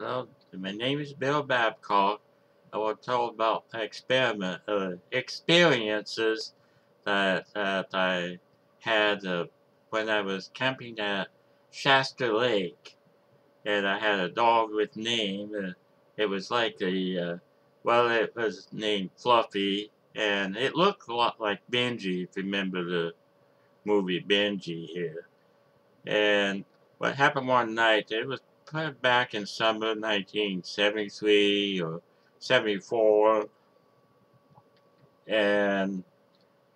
Well, my name is Bill Babcock. I was told about experiment uh, experiences that that I had uh, when I was camping at Shasta Lake, and I had a dog with name. Uh, it was like a uh, well, it was named Fluffy, and it looked a lot like Benji. If you remember the movie Benji here, and what happened one night, it was put back in summer 1973 or 74 and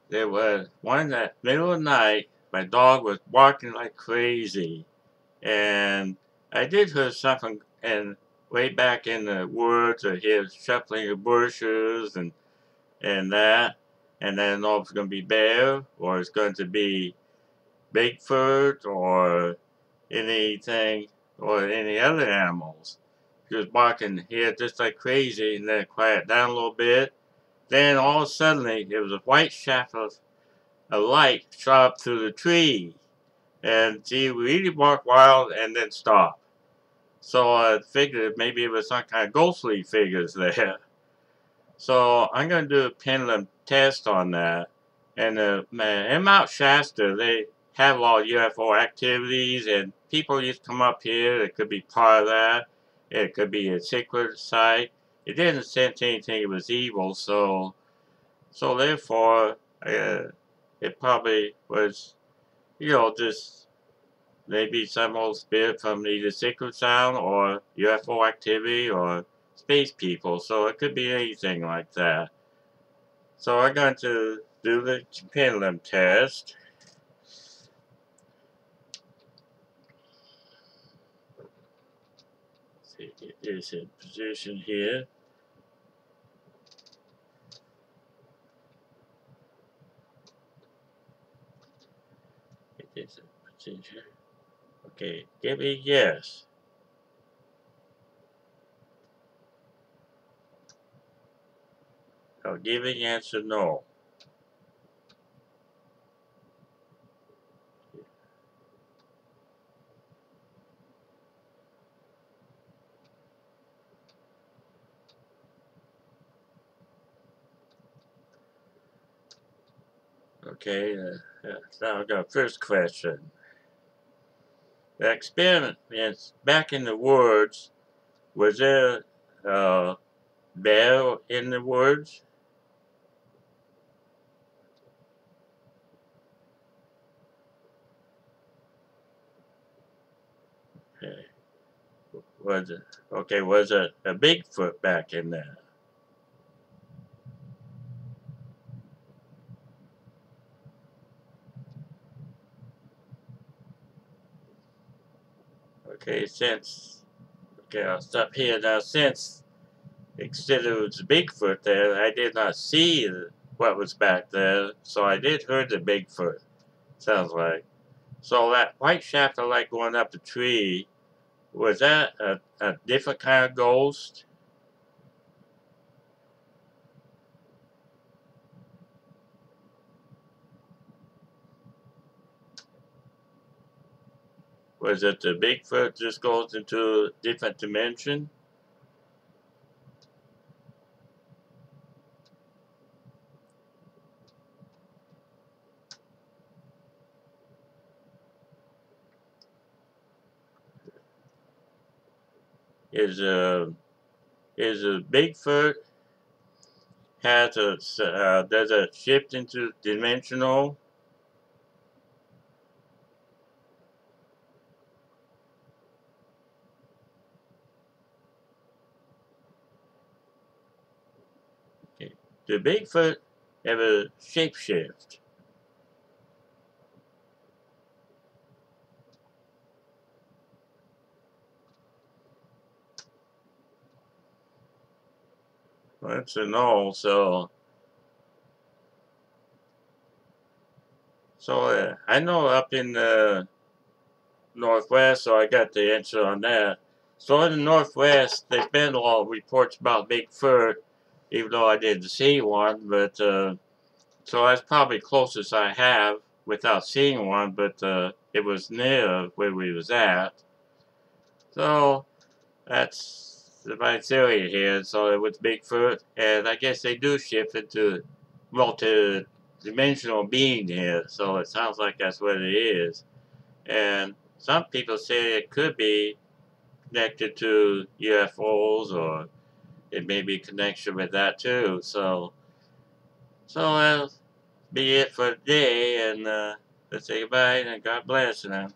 there was one that middle of the night my dog was barking like crazy and I did hear something and way back in the woods I hear shuffling of bushes and and that and then know if it's going to be bear or it's going to be Bigfoot or anything or any other animals. Was barking here just like crazy and then quiet down a little bit. Then all of a sudden it was a white shaft of a light shot up through the tree. And she really barked wild and then stopped. So I figured maybe it was some kind of ghostly figures there. So I'm going to do a pendulum test on that. And uh, in Mount Shasta, they have a lot of UFO activities, and people used to come up here. It could be part of that. It could be a secret site. It didn't sense anything it was evil, so so therefore, uh, it probably was, you know, just maybe some old spirit from either Secret Sound or UFO activity or space people. So it could be anything like that. So I'm going to do the pendulum test. see, it is in position here. It is in position. Okay, give me yes. I'll give an answer no. Okay, uh, uh, now I got first question. The experiment back in the woods. Was there a uh, bear in the woods? Okay. Was it okay? Was it a Bigfoot back in there? Okay, since, okay, I'll stop here. Now, since instead it Bigfoot there, I did not see what was back there, so I did hear the Bigfoot, sounds like. So that white shaft of light going up the tree, was that a, a different kind of ghost? Was it the Bigfoot just goes into a different dimension? Is a uh, is a Bigfoot has a uh, does a shift into dimensional Do Bigfoot ever shapeshift? That's a no, so so uh, I know up in the northwest, so I got the answer on that. So in the northwest, there's been a lot of reports about Bigfoot even though I didn't see one, but uh, so that's probably closest I have without seeing one, but uh, it was near where we was at. So that's my theory here. So it was Bigfoot, and I guess they do shift into multi-dimensional being here. So it sounds like that's what it is. And some people say it could be connected to UFOs, or it may be connection with that too. So, so that'll be it for today, and uh, let's say goodbye and God bless you now.